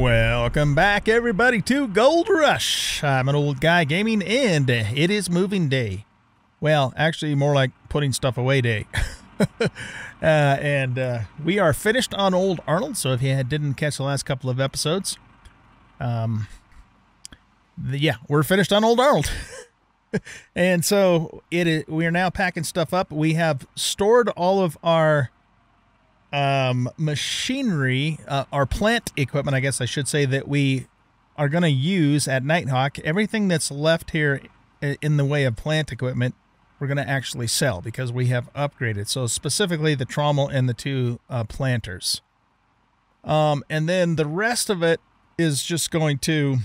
Welcome back, everybody, to Gold Rush. I'm an old guy gaming, and it is moving day. Well, actually, more like putting stuff away day. uh, and uh, we are finished on Old Arnold. So if you didn't catch the last couple of episodes, um, the, yeah, we're finished on Old Arnold. and so it is, we are now packing stuff up. We have stored all of our um, machinery, uh, our plant equipment, I guess I should say, that we are going to use at Nighthawk. Everything that's left here in the way of plant equipment, we're going to actually sell because we have upgraded. So specifically the trommel and the two uh, planters. Um, and then the rest of it is just going to,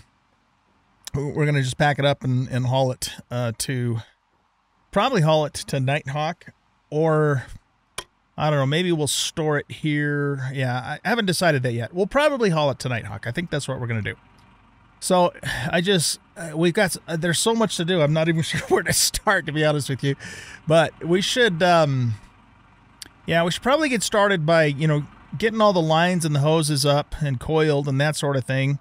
we're going to just pack it up and, and haul it uh, to, probably haul it to Nighthawk or I don't know. Maybe we'll store it here. Yeah, I haven't decided that yet. We'll probably haul it to Nighthawk. I think that's what we're going to do. So I just, uh, we've got, uh, there's so much to do. I'm not even sure where to start, to be honest with you. But we should, um, yeah, we should probably get started by, you know, getting all the lines and the hoses up and coiled and that sort of thing.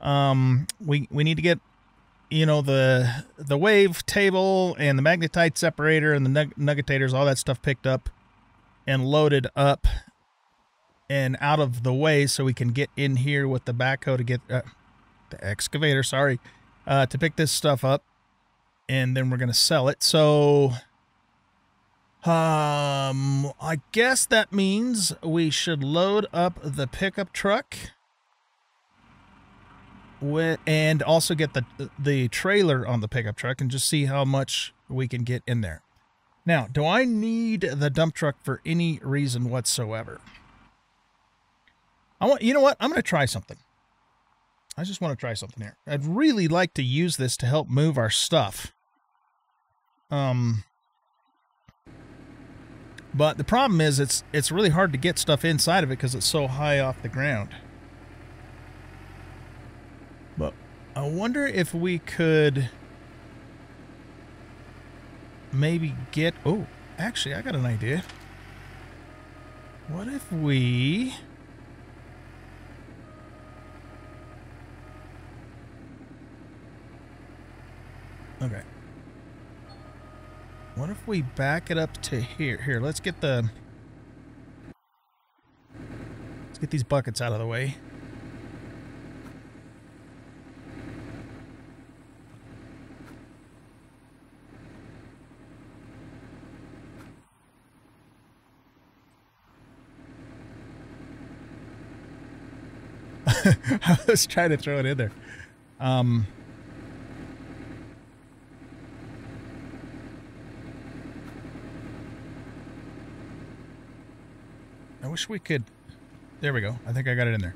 Um, we, we need to get, you know, the, the wave table and the magnetite separator and the nug nuggetators, all that stuff picked up and loaded up and out of the way so we can get in here with the backhoe to get uh, the excavator, sorry, uh, to pick this stuff up. And then we're going to sell it. So, um, I guess that means we should load up the pickup truck with, and also get the, the trailer on the pickup truck and just see how much we can get in there. Now, do I need the dump truck for any reason whatsoever? I want, you know what? I'm going to try something. I just want to try something here. I'd really like to use this to help move our stuff. Um, but the problem is it's it's really hard to get stuff inside of it because it's so high off the ground. But I wonder if we could maybe get... Oh, actually, I got an idea. What if we... Okay. What if we back it up to here? Here, let's get the... Let's get these buckets out of the way. I was trying to throw it in there. Um, I wish we could. There we go. I think I got it in there.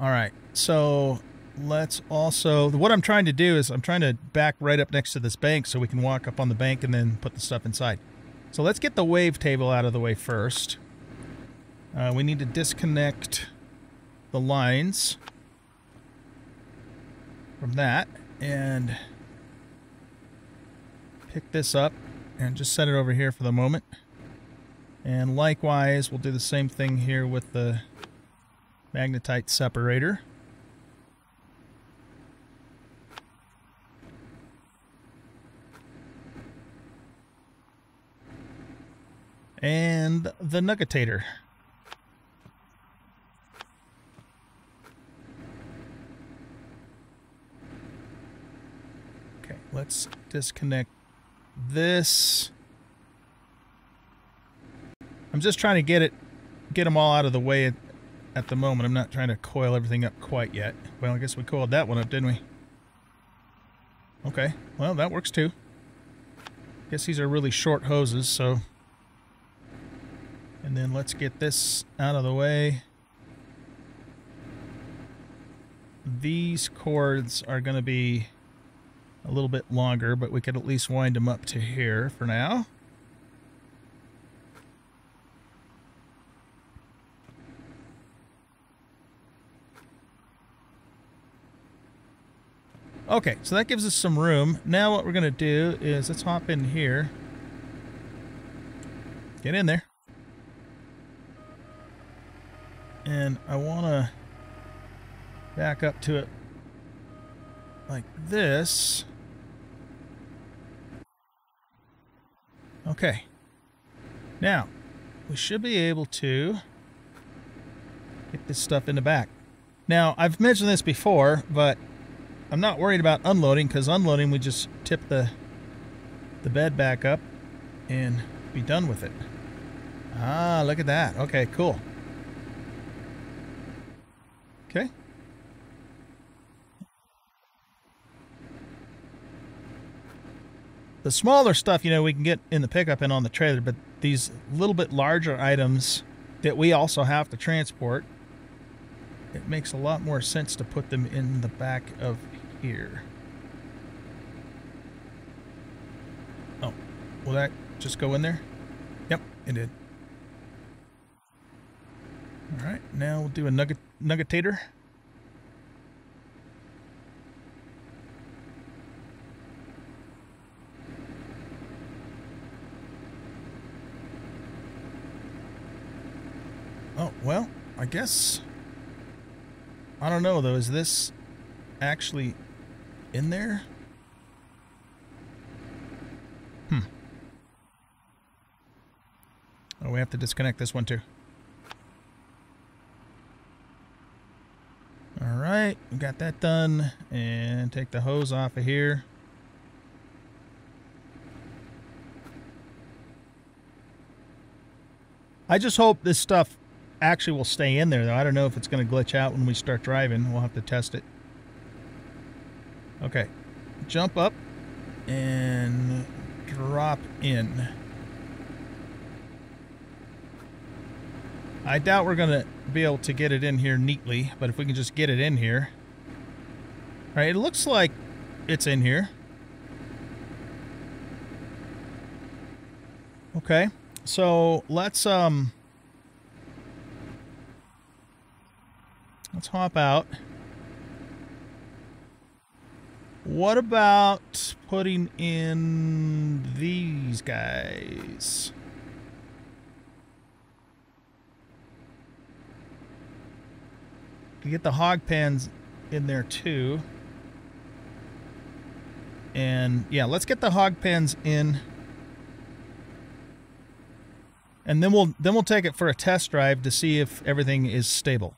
All right. So let's also. What I'm trying to do is I'm trying to back right up next to this bank so we can walk up on the bank and then put the stuff inside. So let's get the wave table out of the way first. Uh, we need to disconnect the lines from that and pick this up and just set it over here for the moment. And likewise, we'll do the same thing here with the magnetite separator. And the nuggetator. Let's disconnect this. I'm just trying to get it, get them all out of the way at, at the moment. I'm not trying to coil everything up quite yet. Well, I guess we coiled that one up, didn't we? Okay, well, that works too. I guess these are really short hoses, so... And then let's get this out of the way. These cords are going to be a little bit longer, but we could at least wind them up to here for now. Okay, so that gives us some room. Now what we're going to do is let's hop in here. Get in there. And I want to back up to it like this. Okay. Now, we should be able to get this stuff in the back. Now, I've mentioned this before, but I'm not worried about unloading because unloading we just tip the the bed back up and be done with it. Ah, look at that. Okay, cool. Okay. The smaller stuff, you know, we can get in the pickup and on the trailer, but these little bit larger items that we also have to transport, it makes a lot more sense to put them in the back of here. Oh, will that just go in there? Yep, it did. All right, now we'll do a nugget nuggetator. Oh, well, I guess... I don't know, though. Is this actually in there? Hmm. Oh, we have to disconnect this one, too. Alright, we got that done. And take the hose off of here. I just hope this stuff actually will stay in there, though. I don't know if it's going to glitch out when we start driving. We'll have to test it. Okay. Jump up and drop in. I doubt we're going to be able to get it in here neatly, but if we can just get it in here. All right, it looks like it's in here. Okay, so let's um hop out. What about putting in these guys? get the hog pens in there too. And yeah, let's get the hog pens in. And then we'll then we'll take it for a test drive to see if everything is stable.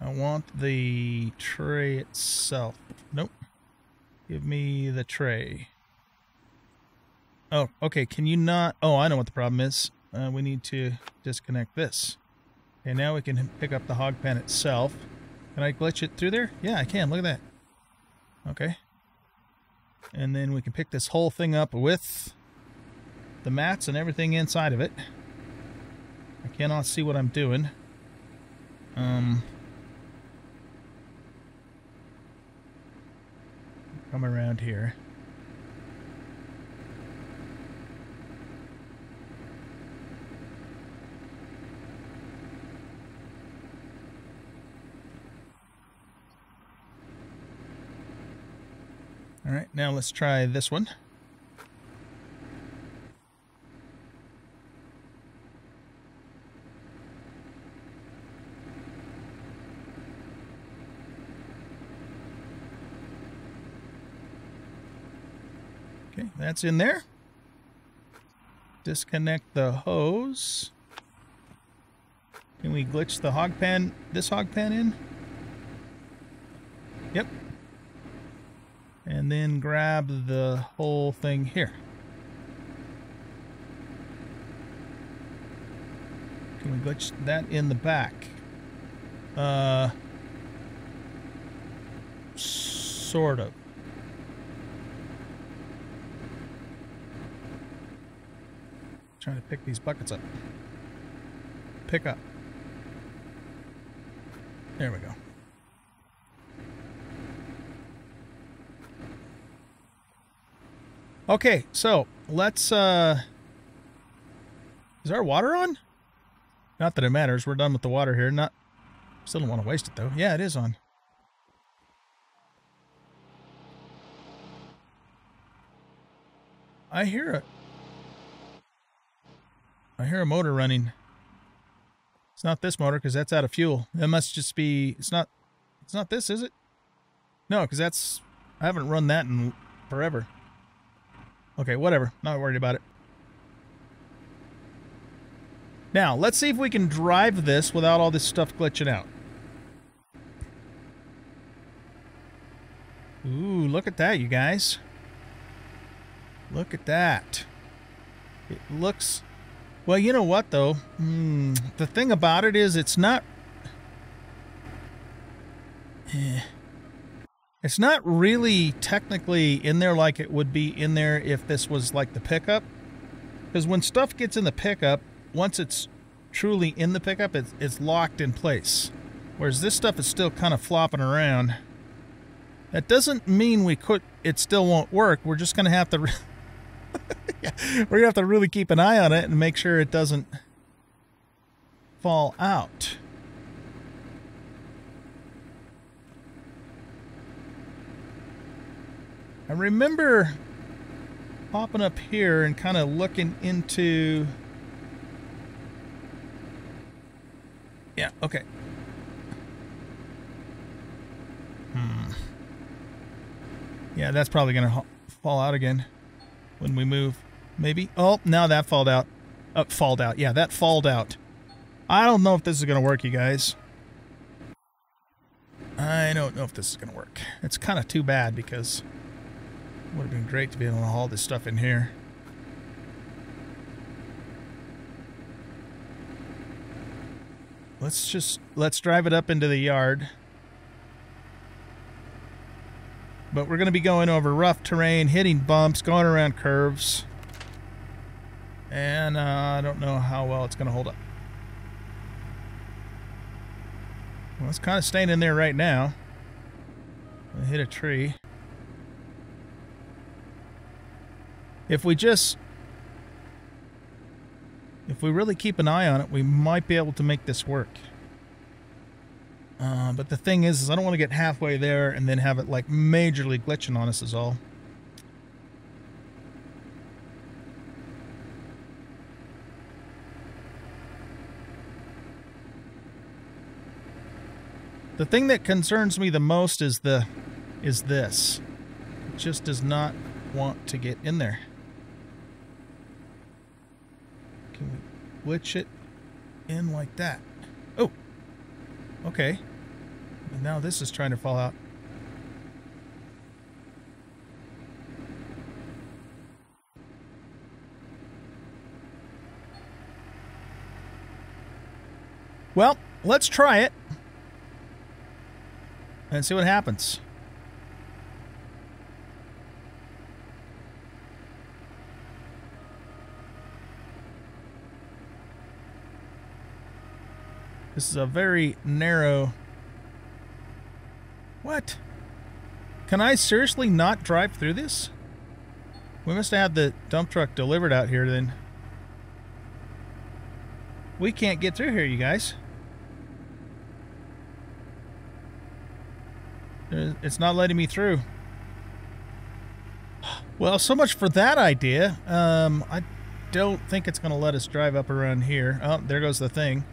I want the tray itself. Nope. Give me the tray. Oh, okay. Can you not? Oh, I know what the problem is uh, we need to disconnect this. Okay, now we can pick up the hog pen itself. Can I glitch it through there? Yeah, I can. Look at that. Okay. And then we can pick this whole thing up with the mats and everything inside of it. I cannot see what I'm doing. Um, come around here. All right, now let's try this one. Okay, that's in there. Disconnect the hose. Can we glitch the hog pan, this hog pan in? Yep, and then grab the whole thing here. Can we glitch that in the back? Uh, sort of. Trying to pick these buckets up. Pick up. There we go. Okay, so let's, uh... Is our water on? Not that it matters. We're done with the water here. Not... Still don't want to waste it, though. Yeah, it is on. I hear a... I hear a motor running. It's not this motor because that's out of fuel. It must just be, it's not, it's not this, is it? No, because that's, I haven't run that in forever. Okay, whatever. Not worried about it. Now, let's see if we can drive this without all this stuff glitching out. Ooh, look at that, you guys. Look at that. It looks... Well, you know what, though? Mm, the thing about it is it's not... Eh. It's not really technically in there like it would be in there if this was like the pickup. Because when stuff gets in the pickup, once it's truly in the pickup, it's, it's locked in place. Whereas this stuff is still kind of flopping around. That doesn't mean we could, it still won't work. We're just going to have to, we're to have to really keep an eye on it and make sure it doesn't fall out. I remember popping up here and kind of looking into Yeah, okay. Hmm. Yeah, that's probably going to fall out again when we move. Maybe. Oh, now that falled out. Uh, falled out. Yeah, that falled out. I don't know if this is going to work, you guys. I don't know if this is going to work. It's kind of too bad because it would have been great to be able to haul this stuff in here. Let's just, let's drive it up into the yard. But we're going to be going over rough terrain, hitting bumps, going around curves. And uh, I don't know how well it's going to hold up. Well, it's kind of staying in there right now. I hit a tree. If we just if we really keep an eye on it, we might be able to make this work. Uh, but the thing is, is I don't want to get halfway there and then have it like majorly glitching on us is all. The thing that concerns me the most is the is this. It just does not want to get in there. Can we glitch it in like that? Oh, okay. And now this is trying to fall out. Well, let's try it and see what happens. This is a very narrow... What? Can I seriously not drive through this? We must have the dump truck delivered out here then. We can't get through here, you guys. It's not letting me through. Well, so much for that idea. Um, I don't think it's going to let us drive up around here. Oh, there goes the thing.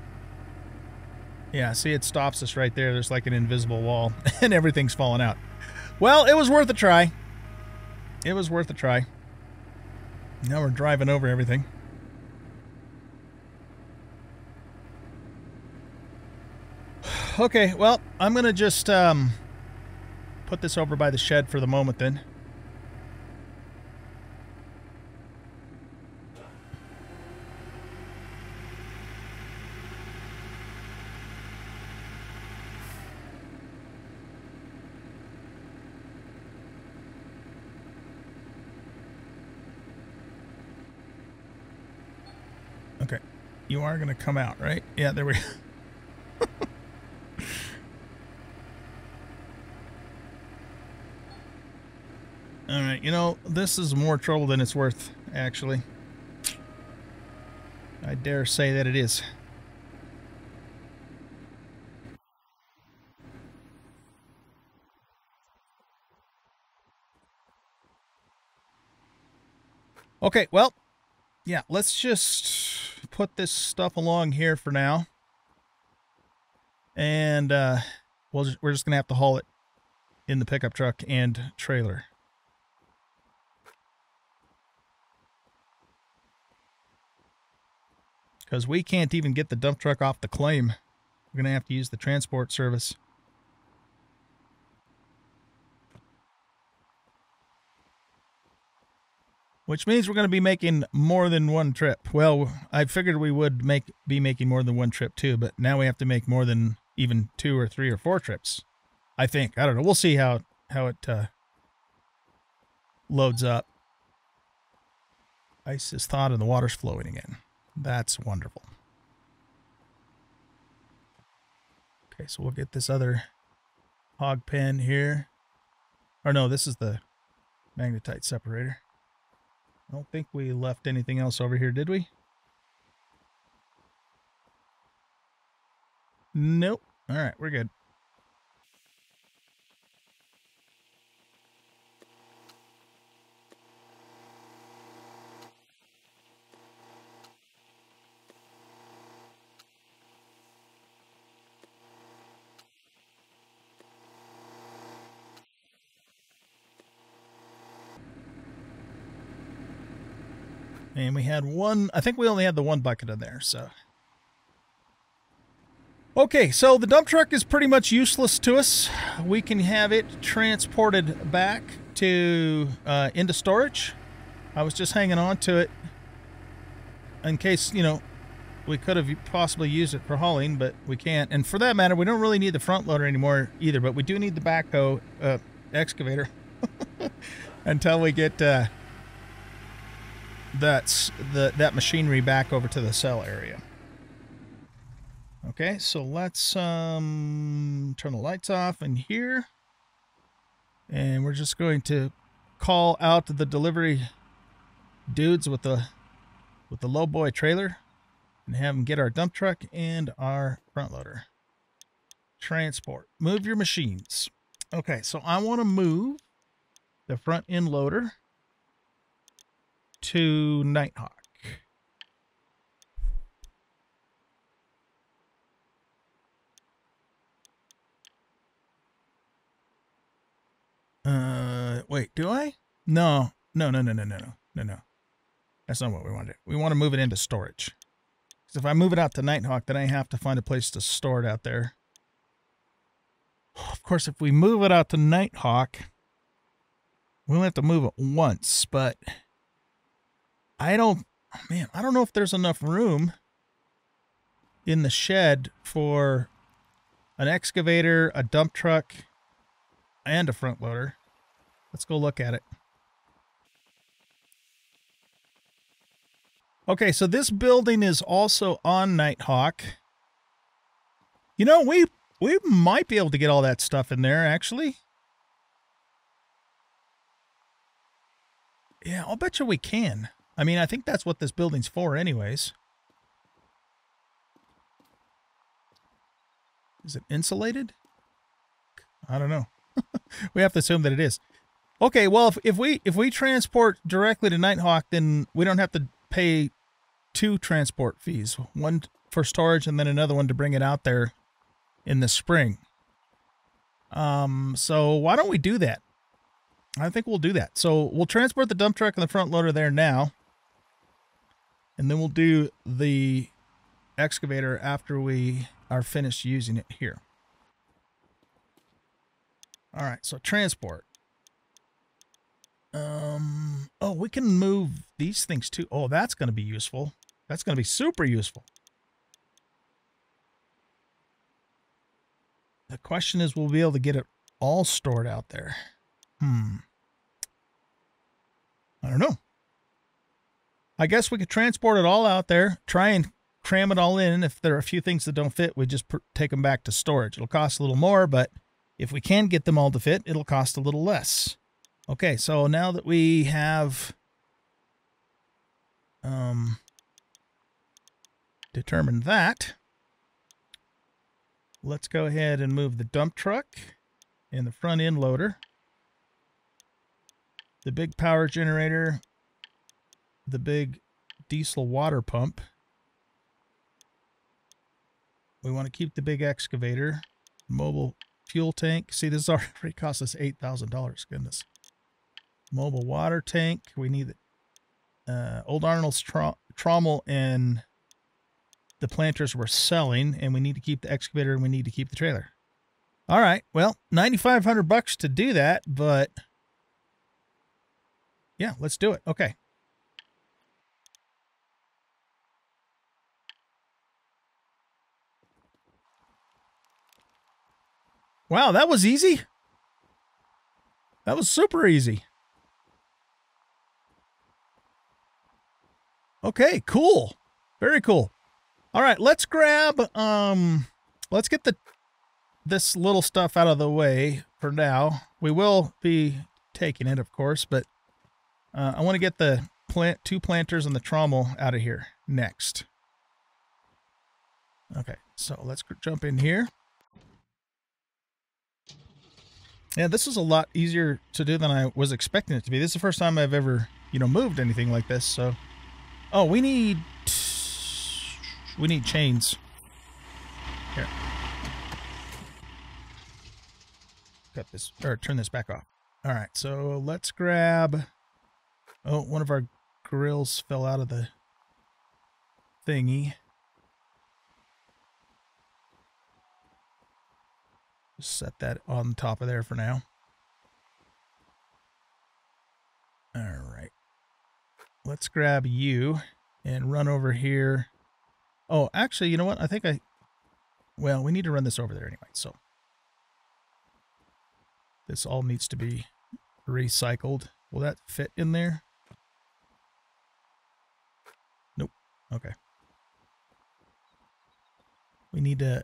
Yeah, see, it stops us right there. There's like an invisible wall, and everything's falling out. Well, it was worth a try. It was worth a try. Now we're driving over everything. Okay, well, I'm going to just um, put this over by the shed for the moment then. You are going to come out, right? Yeah, there we go. All right, you know, this is more trouble than it's worth, actually. I dare say that it is. Okay, well, yeah, let's just put this stuff along here for now. And uh, we'll just, we're just going to have to haul it in the pickup truck and trailer. Because we can't even get the dump truck off the claim. We're going to have to use the transport service. Which means we're going to be making more than one trip. Well, I figured we would make be making more than one trip too, but now we have to make more than even two or three or four trips. I think. I don't know. We'll see how how it uh, loads up. Ice is thawed and the water's flowing again. That's wonderful. Okay, so we'll get this other hog pen here. Or no, this is the magnetite separator. I don't think we left anything else over here, did we? Nope. All right, we're good. And we had one, I think we only had the one bucket in there, so. Okay, so the dump truck is pretty much useless to us. We can have it transported back to uh, into storage. I was just hanging on to it in case, you know, we could have possibly used it for hauling, but we can't. And for that matter, we don't really need the front loader anymore either, but we do need the backhoe uh, excavator until we get uh, that's the that machinery back over to the sell area. Okay, so let's um, turn the lights off in here. And we're just going to call out the delivery dudes with the with the low boy trailer and have them get our dump truck and our front loader. Transport. Move your machines. Okay, so I want to move the front end loader to Nighthawk. Uh, wait, do I? No, no, no, no, no, no, no, no, no. That's not what we want to do. We want to move it into storage. Because if I move it out to Nighthawk, then I have to find a place to store it out there. Of course, if we move it out to Nighthawk, we only have to move it once, but I don't, oh, man, I don't know if there's enough room in the shed for an excavator, a dump truck, and a front loader. Let's go look at it. Okay, so this building is also on Nighthawk. You know, we we might be able to get all that stuff in there, actually. Yeah, I'll bet you we can. I mean, I think that's what this building's for anyways. Is it insulated? I don't know. we have to assume that it is. Okay, well, if, if we if we transport directly to Nighthawk, then we don't have to pay two transport fees. One for storage and then another one to bring it out there in the spring. Um, so why don't we do that? I think we'll do that. So we'll transport the dump truck and the front loader there now. And then we'll do the excavator after we are finished using it here. All right, so transport. Um, oh, we can move these things too. Oh, that's going to be useful. That's going to be super useful. The question is, we'll be able to get it all stored out there. Hmm. I don't know. I guess we could transport it all out there, try and cram it all in. If there are a few things that don't fit, we just take them back to storage. It'll cost a little more, but if we can get them all to fit, it'll cost a little less. Okay, so now that we have um, determined that, let's go ahead and move the dump truck and the front end loader, the big power generator, the big diesel water pump. we want to keep the big excavator, mobile fuel tank. See, this already cost us $8,000. Goodness. Mobile water tank. We need uh, Old Arnold's tra trommel and the planters we're selling, and we need to keep the excavator and we need to keep the trailer. All right. Well, 9500 bucks to do that, but yeah, let's do it. Okay. Wow, that was easy. That was super easy. Okay, cool. Very cool. All right, let's grab um let's get the this little stuff out of the way for now. We will be taking it, of course, but uh, I want to get the plant two planters and the trommel out of here next. Okay, so let's jump in here. Yeah, this is a lot easier to do than I was expecting it to be. This is the first time I've ever, you know, moved anything like this, so... Oh, we need... We need chains. Here. Cut this, or turn this back off. All right, so let's grab... Oh, one of our grills fell out of the thingy. Set that on top of there for now. All right. Let's grab you and run over here. Oh, actually, you know what? I think I... Well, we need to run this over there anyway, so... This all needs to be recycled. Will that fit in there? Nope. Okay. We need to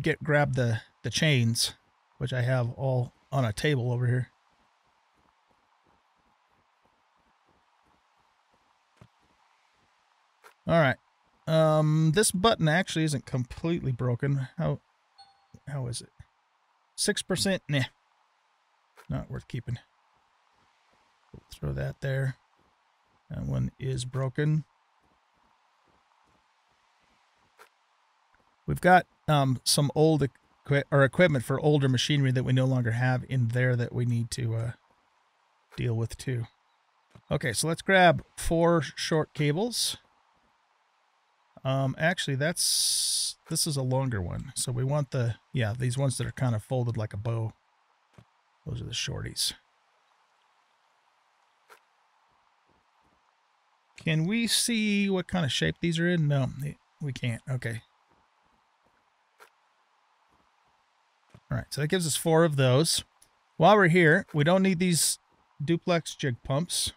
get grab the the chains, which I have all on a table over here. All right. Um, this button actually isn't completely broken. How, how is it? 6%? Nah. Not worth keeping. throw that there. That one is broken. We've got um, some old or equipment for older machinery that we no longer have in there that we need to uh, deal with too. Okay, so let's grab four short cables. Um, actually, that's this is a longer one, so we want the yeah these ones that are kind of folded like a bow. Those are the shorties. Can we see what kind of shape these are in? No, we can't. Okay. All right, so that gives us four of those. While we're here, we don't need these duplex jig pumps.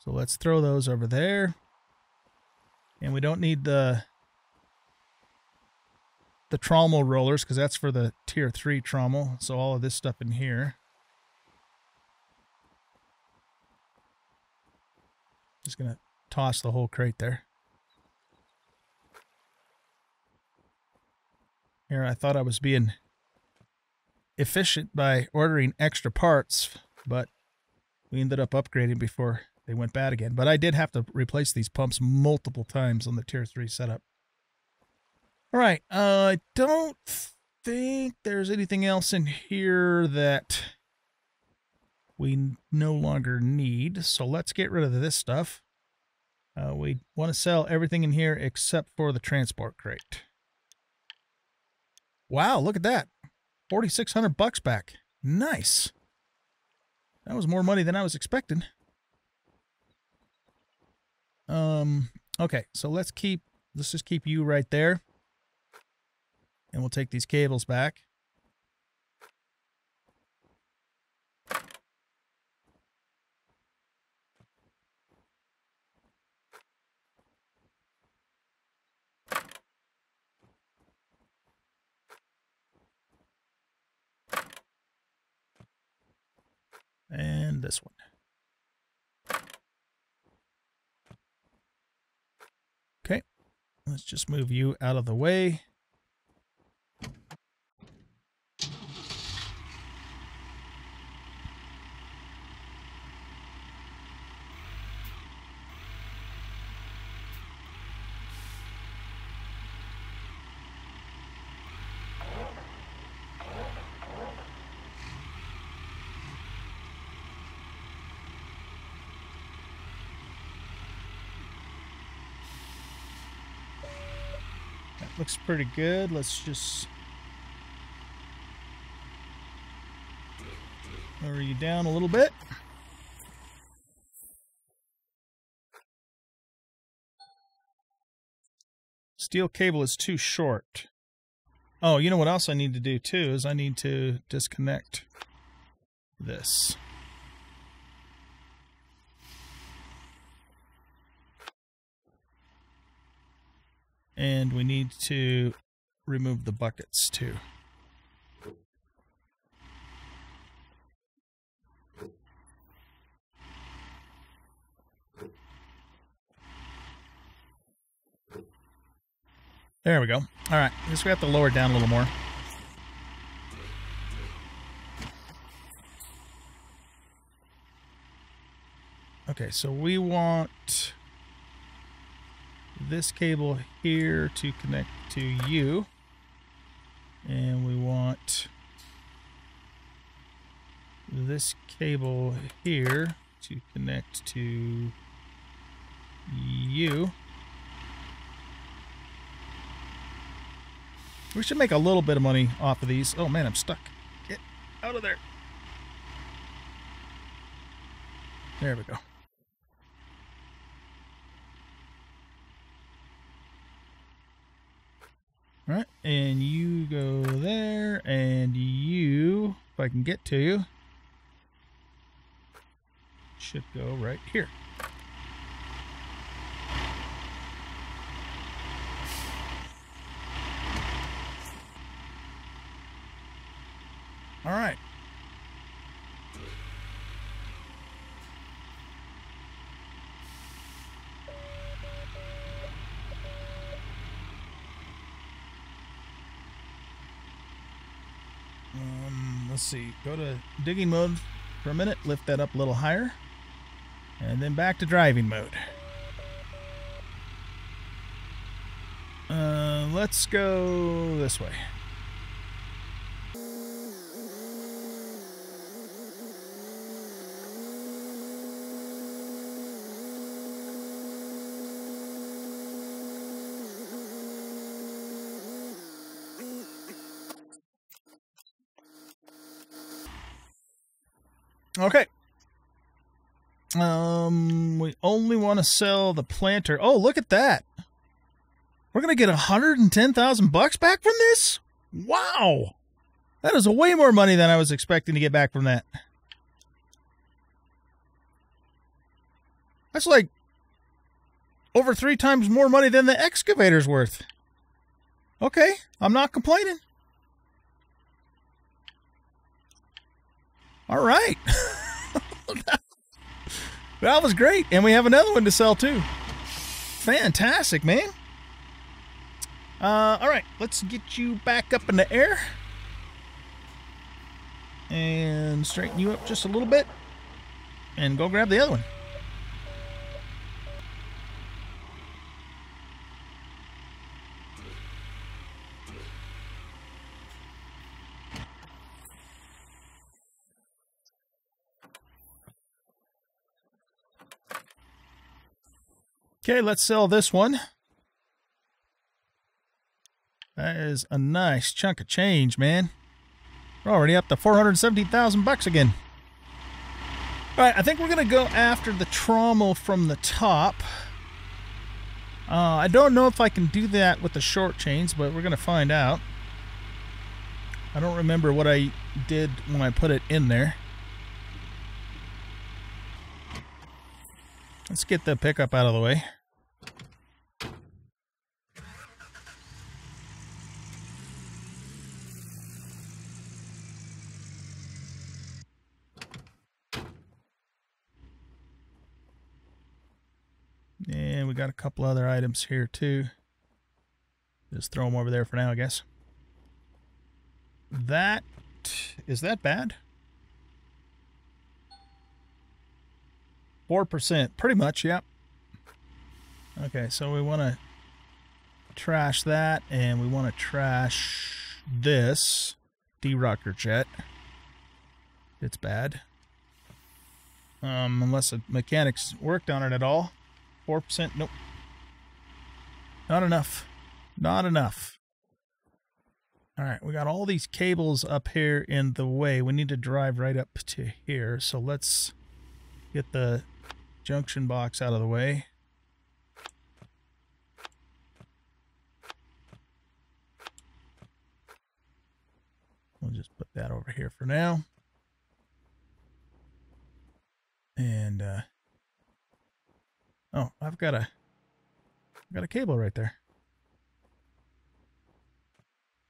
So let's throw those over there. And we don't need the the trommel rollers because that's for the tier 3 trommel. So all of this stuff in here. Just going to toss the whole crate there. Here, I thought I was being efficient by ordering extra parts, but we ended up upgrading before they went bad again. But I did have to replace these pumps multiple times on the Tier 3 setup. All right, uh, I don't think there's anything else in here that we no longer need. So let's get rid of this stuff. Uh, we want to sell everything in here except for the transport crate. Wow, look at that. 4600 bucks back. Nice. That was more money than I was expecting. Um, okay, so let's keep, let's just keep you right there. And we'll take these cables back. This one. Okay, let's just move you out of the way. looks pretty good. Let's just lower you down a little bit. Steel cable is too short. Oh, you know what else I need to do too is I need to disconnect this. And we need to remove the buckets too. There we go. All right, I guess we have to lower it down a little more. Okay, so we want this cable here to connect to you. And we want this cable here to connect to you. We should make a little bit of money off of these. Oh man, I'm stuck. Get out of there. There we go. All right, and you go there, and you, if I can get to you, should go right here. All right. Let's see. Go to digging mode for a minute. Lift that up a little higher. And then back to driving mode. Uh, let's go this way. Okay. Um, we only want to sell the planter. Oh, look at that. We're going to get 110,000 bucks back from this? Wow. That is way more money than I was expecting to get back from that. That's like over three times more money than the excavator's worth. Okay, I'm not complaining. All right. that was great. And we have another one to sell too. Fantastic, man. Uh, all right, let's get you back up in the air. And straighten you up just a little bit. And go grab the other one. Okay, let's sell this one. That is a nice chunk of change, man. We're already up to 470,000 bucks again. All right, I think we're going to go after the trommel from the top. Uh, I don't know if I can do that with the short chains, but we're going to find out. I don't remember what I did when I put it in there. Let's get the pickup out of the way. And we got a couple other items here too. Just throw them over there for now, I guess. That, is that bad? 4%, pretty much, yep. Okay, so we want to trash that, and we want to trash this D-Rocker jet. It's bad. Um, unless the mechanics worked on it at all. 4%, nope. Not enough. Not enough. All right, we got all these cables up here in the way. We need to drive right up to here. So let's get the junction box out of the way. We'll just put that over here for now. And, uh, oh, I've got a, I've got a cable right there.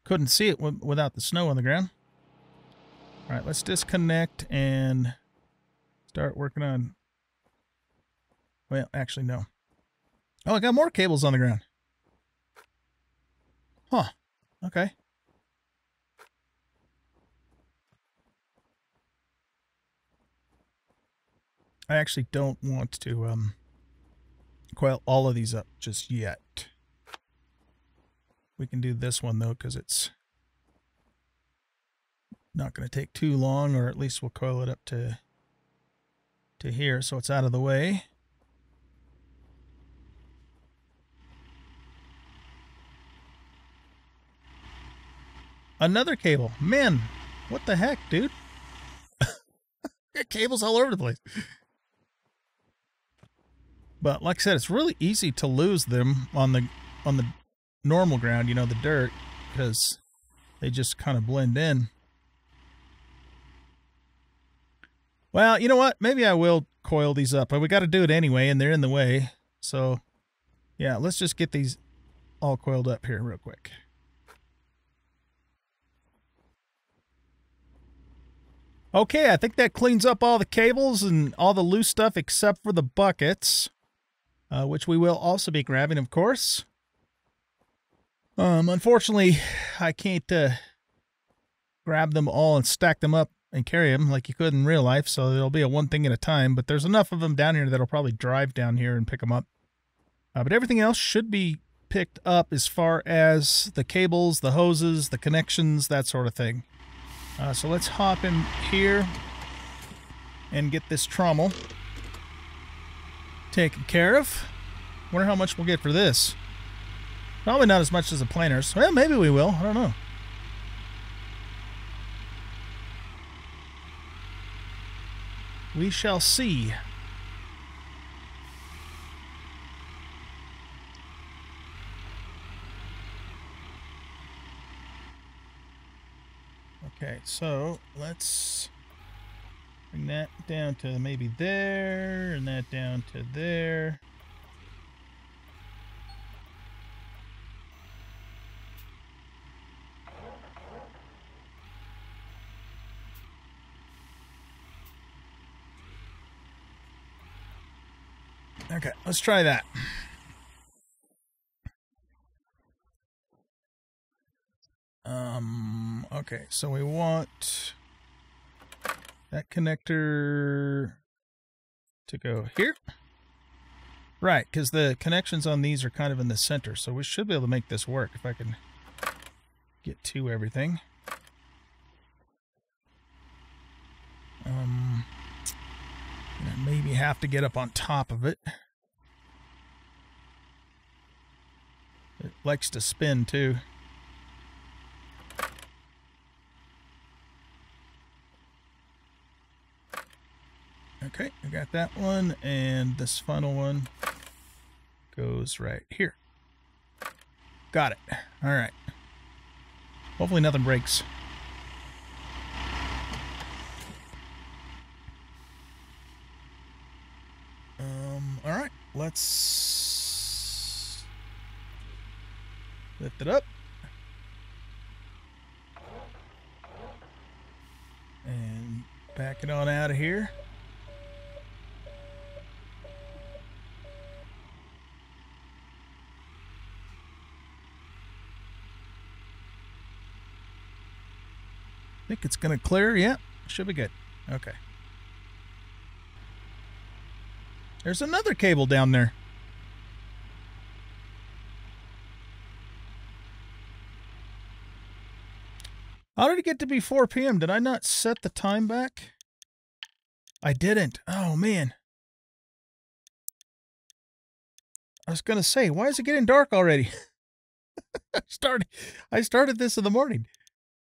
Couldn't see it without the snow on the ground. All right, let's disconnect and start working on, well, actually, no. Oh, I got more cables on the ground. Huh. Okay. I actually don't want to um, coil all of these up just yet. We can do this one though because it's not going to take too long or at least we'll coil it up to to here so it's out of the way. Another cable. Man, what the heck, dude? cables all over the place. But like I said, it's really easy to lose them on the on the normal ground, you know, the dirt, because they just kind of blend in. Well, you know what? Maybe I will coil these up, but we got to do it anyway, and they're in the way. So, yeah, let's just get these all coiled up here real quick. Okay, I think that cleans up all the cables and all the loose stuff except for the buckets uh, which we will also be grabbing, of course. Um, unfortunately, I can't uh, grab them all and stack them up and carry them like you could in real life, so it'll be a one thing at a time, but there's enough of them down here that'll probably drive down here and pick them up. Uh, but everything else should be picked up as far as the cables, the hoses, the connections, that sort of thing. Uh, so let's hop in here and get this trommel taken care of. Wonder how much we'll get for this. Probably not as much as the planters. Well, maybe we will. I don't know. We shall see. Okay, so let's Bring that down to maybe there, and that down to there. Okay, let's try that. Um, okay, so we want that connector to go here. Right, because the connections on these are kind of in the center, so we should be able to make this work if I can get to everything. Um, maybe have to get up on top of it. It likes to spin too. Okay, I got that one, and this final one goes right here. Got it. All right. Hopefully nothing breaks. Um, all right, let's lift it up. And back it on out of here. Think it's going to clear. Yeah, should be good. Okay. There's another cable down there. How did it get to be 4 p.m.? Did I not set the time back? I didn't. Oh, man. I was going to say, why is it getting dark already? started, I started this in the morning.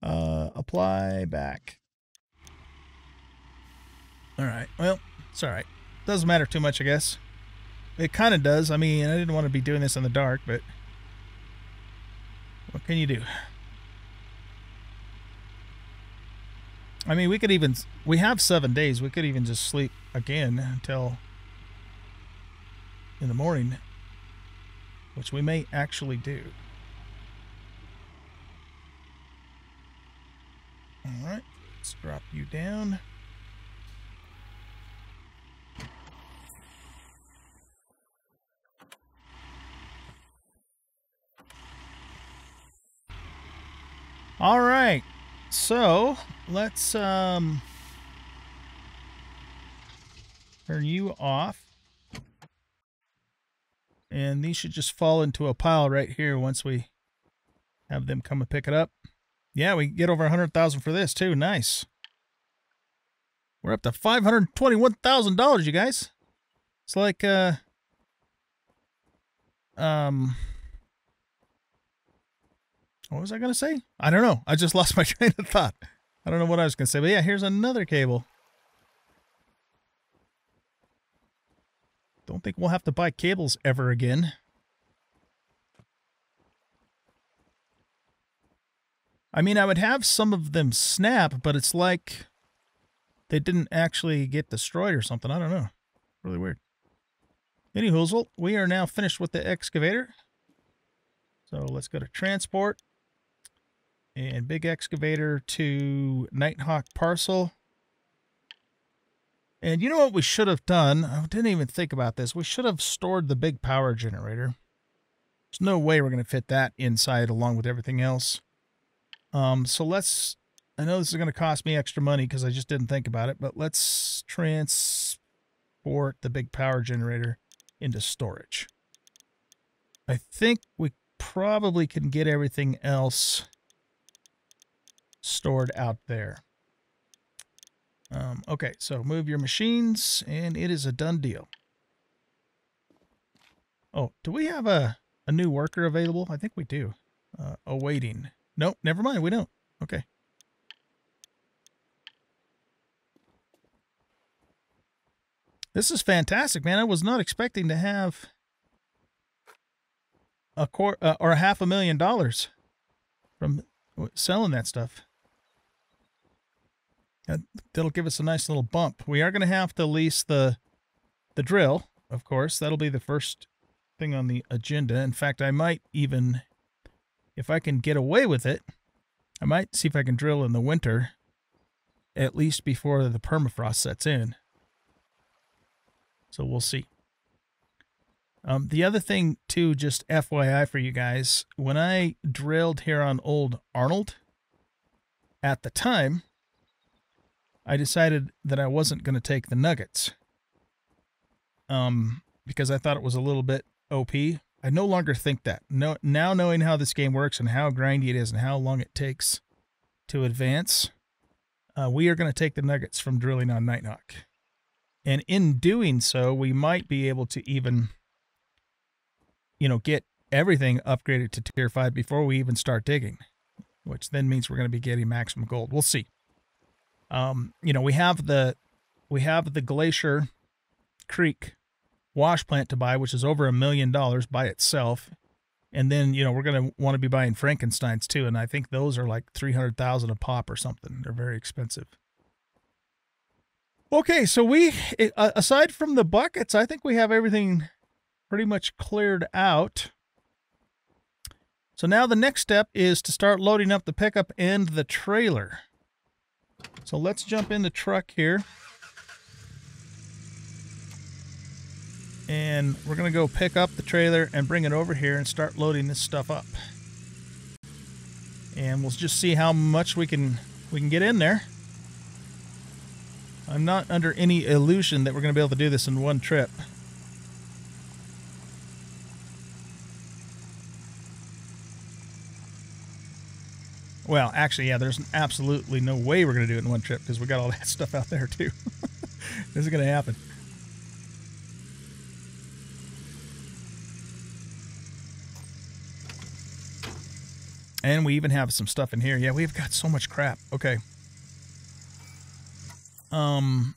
Uh, apply back. All right. Well, it's all right. Doesn't matter too much, I guess. It kind of does. I mean, I didn't want to be doing this in the dark, but what can you do? I mean, we could even, we have seven days. We could even just sleep again until in the morning, which we may actually do. All right, let's drop you down. All right. So, let's um turn you off. And these should just fall into a pile right here once we have them come and pick it up. Yeah, we get over a 100000 for this too. Nice. We're up to $521,000, you guys. It's like, uh, um, what was I going to say? I don't know. I just lost my train of thought. I don't know what I was going to say. But yeah, here's another cable. Don't think we'll have to buy cables ever again. I mean, I would have some of them snap, but it's like they didn't actually get destroyed or something. I don't know. Really weird. Any hoozle, we are now finished with the excavator. So let's go to transport and big excavator to Nighthawk parcel. And you know what we should have done? I didn't even think about this. We should have stored the big power generator. There's no way we're going to fit that inside along with everything else. Um, so let's, I know this is going to cost me extra money because I just didn't think about it, but let's transport the big power generator into storage. I think we probably can get everything else stored out there. Um, okay, so move your machines, and it is a done deal. Oh, do we have a, a new worker available? I think we do. Uh, awaiting. Nope, never mind, we don't. Okay. This is fantastic, man. I was not expecting to have a quarter uh, or half a million dollars from selling that stuff. That'll give us a nice little bump. We are going to have to lease the the drill, of course. That'll be the first thing on the agenda. In fact, I might even, if I can get away with it, I might see if I can drill in the winter, at least before the permafrost sets in. So we'll see. Um, the other thing, too, just FYI for you guys, when I drilled here on Old Arnold, at the time, I decided that I wasn't going to take the nuggets. Um, because I thought it was a little bit OP. I no longer think that. No, now knowing how this game works and how grindy it is and how long it takes to advance, uh, we are going to take the nuggets from drilling on Nighthawk. And in doing so, we might be able to even, you know, get everything upgraded to tier 5 before we even start digging, which then means we're going to be getting maximum gold. We'll see. Um, you know, we have the we have the Glacier Creek wash plant to buy, which is over a million dollars by itself. And then, you know, we're going to want to be buying Frankensteins too. And I think those are like 300,000 a pop or something. They're very expensive. Okay. So we, aside from the buckets, I think we have everything pretty much cleared out. So now the next step is to start loading up the pickup and the trailer. So let's jump in the truck here. And we're to go pick up the trailer and bring it over here and start loading this stuff up. And we'll just see how much we can we can get in there. I'm not under any illusion that we're to be able to do this in one trip. Well, actually, yeah, there's absolutely no way we're to do it in one trip because we got all that stuff out there too. this is to happen. And we even have some stuff in here. Yeah, we've got so much crap. Okay. Um,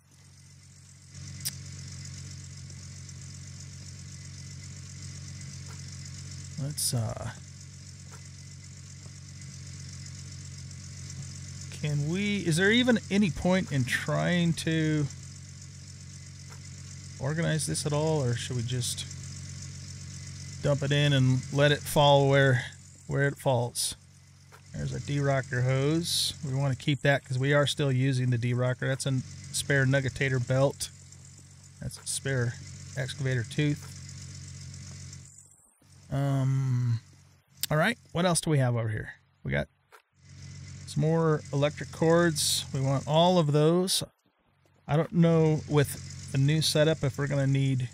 let's uh can we is there even any point in trying to organize this at all or should we just dump it in and let it fall where where it falls there's a D-rocker hose. We want to keep that because we are still using the D-rocker. That's a spare nuggetator belt. That's a spare excavator tooth. Um, all right, what else do we have over here? We got some more electric cords. We want all of those. I don't know with the new setup if we're going to need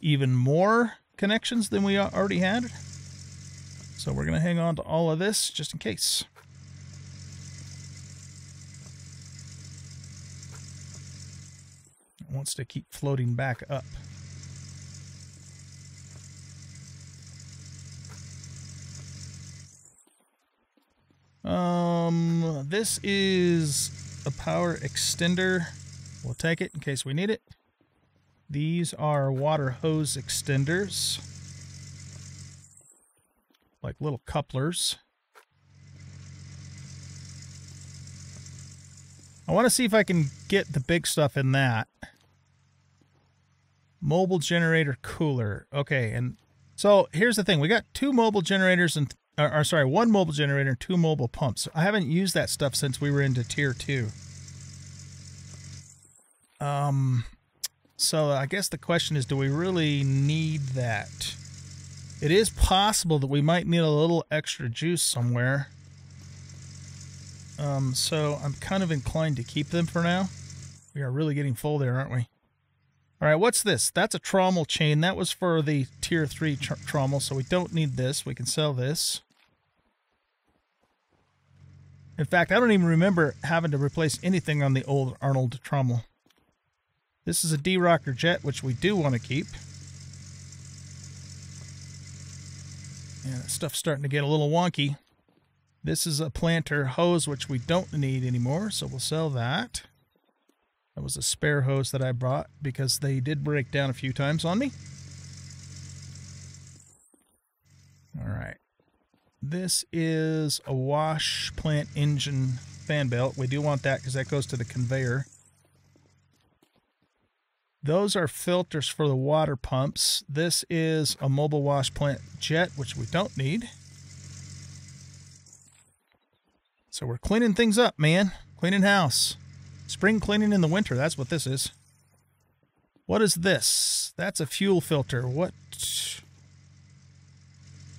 even more connections than we already had. So we're going to hang on to all of this just in case. It wants to keep floating back up. Um, this is a power extender. We'll take it in case we need it. These are water hose extenders like little couplers. I want to see if I can get the big stuff in that. Mobile generator cooler. Okay, and so here's the thing. We got two mobile generators and or, or sorry, one mobile generator and two mobile pumps. I haven't used that stuff since we were into tier 2. Um so I guess the question is do we really need that? It is possible that we might need a little extra juice somewhere. Um, so I'm kind of inclined to keep them for now. We are really getting full there, aren't we? All right, what's this? That's a trommel chain. That was for the tier 3 tr trommel, so we don't need this. We can sell this. In fact, I don't even remember having to replace anything on the old Arnold trommel. This is a D-Rocker jet, which we do want to keep. Yeah, stuff's starting to get a little wonky. This is a planter hose, which we don't need anymore, so we'll sell that. That was a spare hose that I brought because they did break down a few times on me. All right. This is a wash plant engine fan belt. We do want that because that goes to the conveyor. Those are filters for the water pumps. This is a mobile wash plant jet, which we don't need. So we're cleaning things up, man. Cleaning house. Spring cleaning in the winter. That's what this is. What is this? That's a fuel filter. What,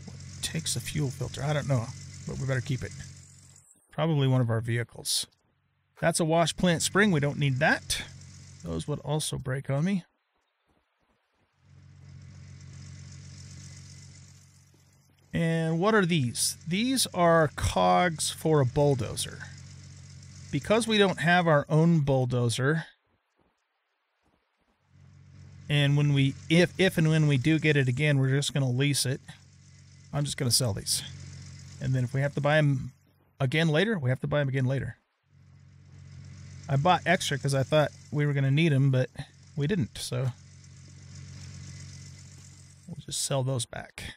what takes a fuel filter? I don't know, but we better keep it. Probably one of our vehicles. That's a wash plant spring. We don't need that. Those would also break on me. And what are these? These are cogs for a bulldozer. Because we don't have our own bulldozer, and when we, if, if and when we do get it again, we're just going to lease it. I'm just going to sell these. And then if we have to buy them again later, we have to buy them again later. I bought extra because I thought we were going to need them, but we didn't, so we'll just sell those back.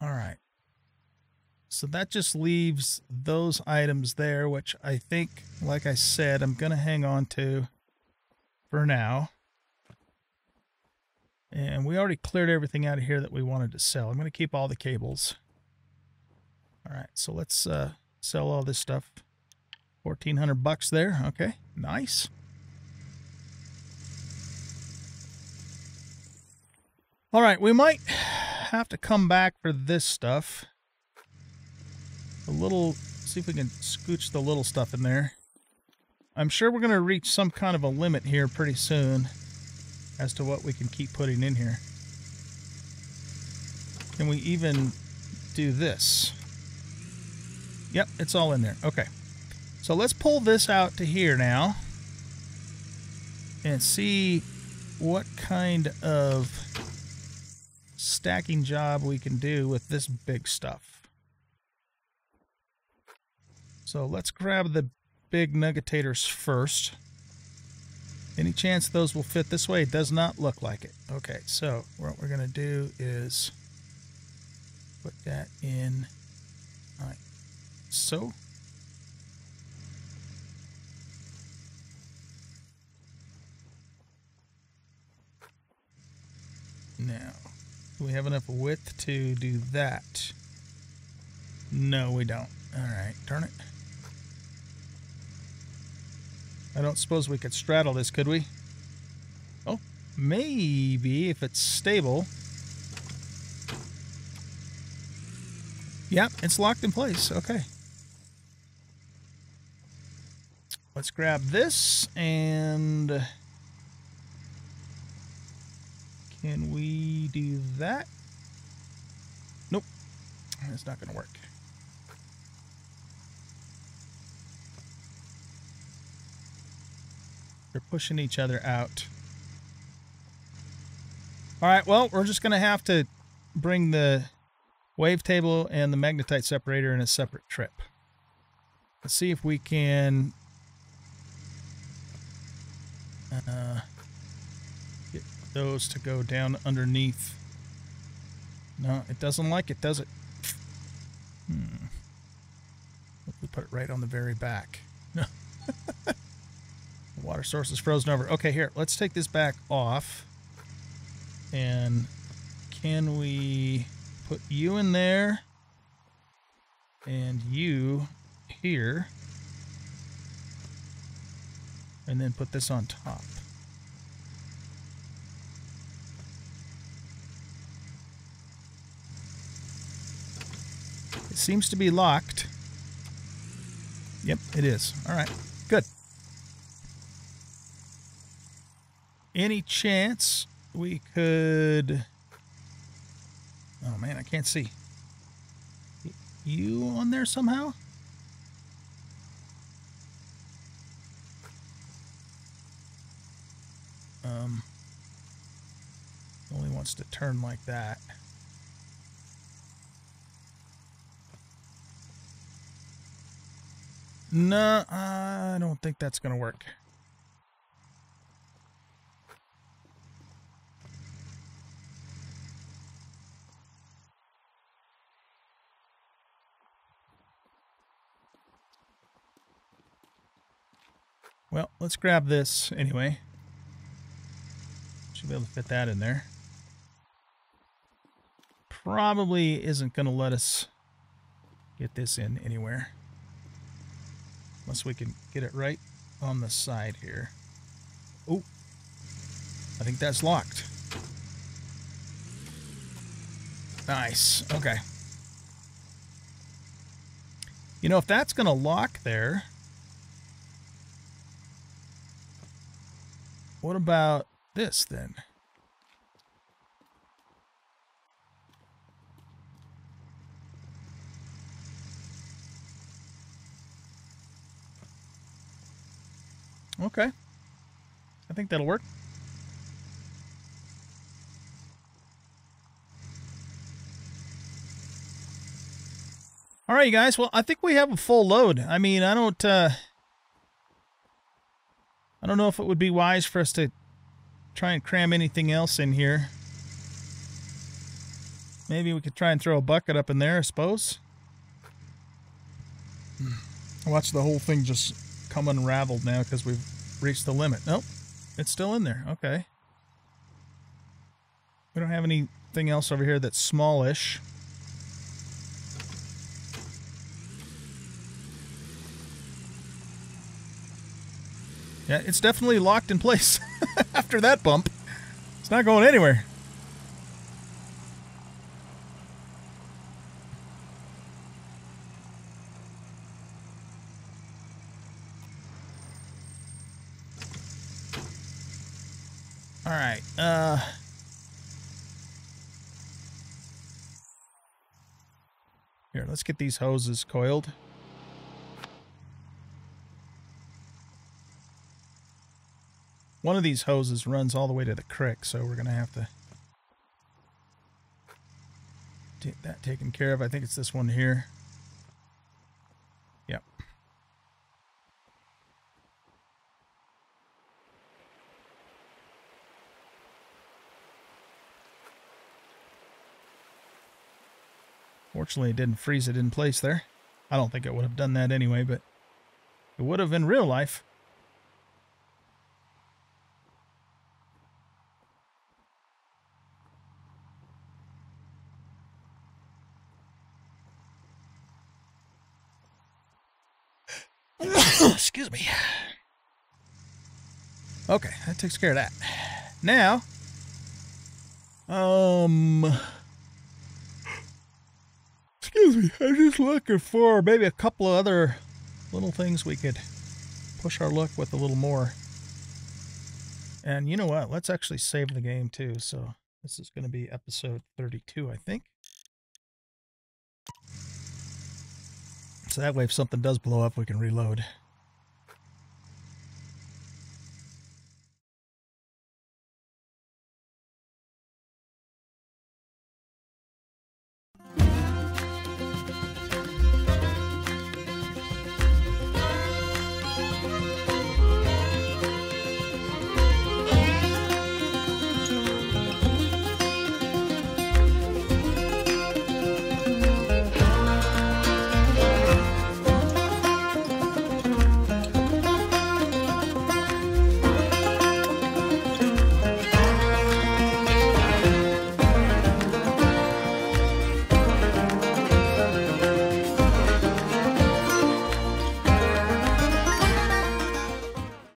All right. So that just leaves those items there, which I think, like I said, I'm going to hang on to for now. And we already cleared everything out of here that we wanted to sell. I'm going to keep all the cables. All right, so let's uh, sell all this stuff. 1400 bucks there. Okay, nice. All right, we might have to come back for this stuff. A little, see if we can scooch the little stuff in there. I'm sure we're going to reach some kind of a limit here pretty soon as to what we can keep putting in here. Can we even do this? Yep, it's all in there. Okay. So let's pull this out to here now and see what kind of stacking job we can do with this big stuff. So let's grab the big nuggetators first. Any chance those will fit this way? It does not look like it. Okay, so what we're going to do is put that in like so. Now, we have enough width to do that? No, we don't. All right, turn it. I don't suppose we could straddle this, could we? Oh, maybe if it's stable. Yep, it's locked in place. Okay. Let's grab this and... Can we do that? Nope. It's not going to work. They're pushing each other out. All right, well, we're just going to have to bring the wavetable and the magnetite separator in a separate trip. Let's see if we can uh, get those to go down underneath. No, it doesn't like it, does it? Hmm. We put it right on the very back. No. Water source is frozen over. Okay, here, let's take this back off. And can we put you in there and you here and then put this on top. It seems to be locked. Yep, it is. All right, good. Any chance we could... Oh man, I can't see. You on there somehow? Um, only wants to turn like that. No, I don't think that's going to work. Well, let's grab this anyway. Should be able to fit that in there. Probably isn't going to let us get this in anywhere. Unless we can get it right on the side here. Oh, I think that's locked. Nice. Okay. You know, if that's going to lock there, what about this then? Okay. I think that'll work. All right, you guys. Well, I think we have a full load. I mean, I don't, uh, I don't know if it would be wise for us to try and cram anything else in here. Maybe we could try and throw a bucket up in there, I suppose. Hmm. Watch the whole thing just come unraveled now because we've reached the limit. Nope, it's still in there. Okay. We don't have anything else over here that's smallish. Yeah, it's definitely locked in place after that bump. It's not going anywhere. All right. Uh Here, let's get these hoses coiled. One of these hoses runs all the way to the creek, so we're going to have to get that taken care of. I think it's this one here. Yep. Fortunately, it didn't freeze it in place there. I don't think it would have done that anyway, but it would have in real life. Excuse me. Okay, that takes care of that. Now, um, excuse me, I'm just looking for maybe a couple of other little things we could push our luck with a little more. And you know what? Let's actually save the game too. So this is going to be episode 32, I think. So that way, if something does blow up, we can reload.